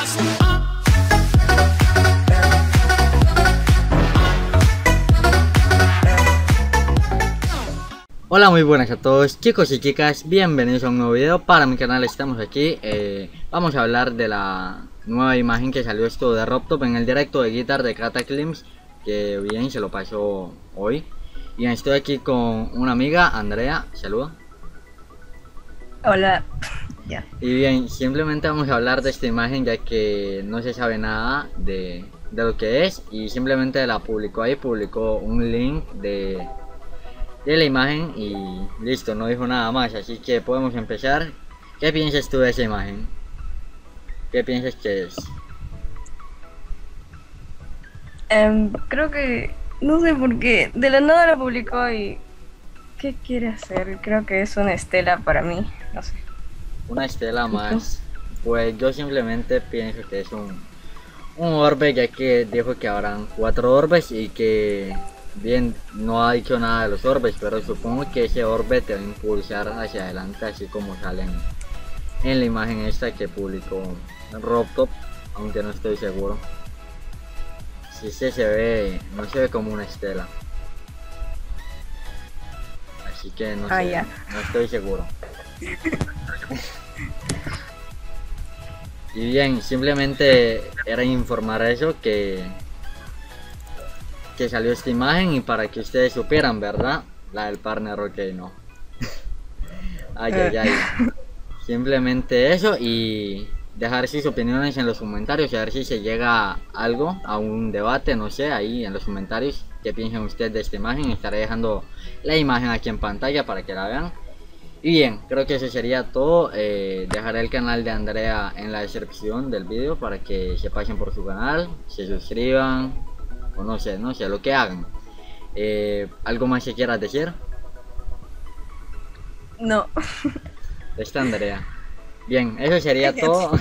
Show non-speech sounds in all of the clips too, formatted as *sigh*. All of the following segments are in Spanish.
Ah. Hola muy buenas a todos chicos y chicas, bienvenidos a un nuevo video para mi canal, estamos aquí, eh, vamos a hablar de la nueva imagen que salió esto de Robtop en el directo de Guitar de Cataclysm que bien se lo pasó hoy. Y estoy aquí con una amiga, Andrea, saluda. Hola. Ya. y bien, simplemente vamos a hablar de esta imagen ya que no se sabe nada de, de lo que es y simplemente la publicó ahí, publicó un link de de la imagen y listo, no dijo nada más, así que podemos empezar. ¿Qué piensas tú de esa imagen? ¿Qué piensas que es? Em, creo que. No sé por qué. De la nada la publicó y. ¿Qué quiere hacer? Creo que es una estela para mí. No sé. Una estela más. Pues yo simplemente pienso que es un, un orbe, ya que dijo que habrán cuatro orbes y que bien no ha dicho nada de los orbes, pero supongo que ese orbe te va a impulsar hacia adelante, así como salen en la imagen esta que publicó Robtop, aunque no estoy seguro. Si se, se ve, no se ve como una estela. Así que no Ah, sé, no estoy seguro. Y bien, simplemente era informar eso que que salió esta imagen y para que ustedes supieran, ¿verdad? La del partner, ok, no. *laughs* ay, ay, ay. Simplemente eso y dejar sus opiniones en los comentarios y a ver si se llega a algo, a un debate, no sé, ahí en los comentarios. ¿Qué piensan ustedes de esta imagen? Estaré dejando la imagen aquí en pantalla para que la vean. Y bien, creo que eso sería todo. Eh, dejaré el canal de Andrea en la descripción del vídeo para que se pasen por su canal, se suscriban, o no sé, no sé, lo que hagan. Eh, ¿Algo más que quieras decir? No. Está Andrea. Bien, eso sería todo.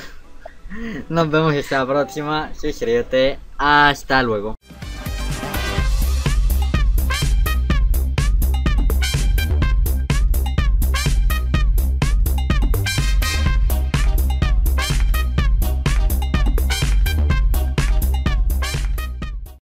*laughs* Nos vemos hasta la próxima. Suscríbete. Hasta luego.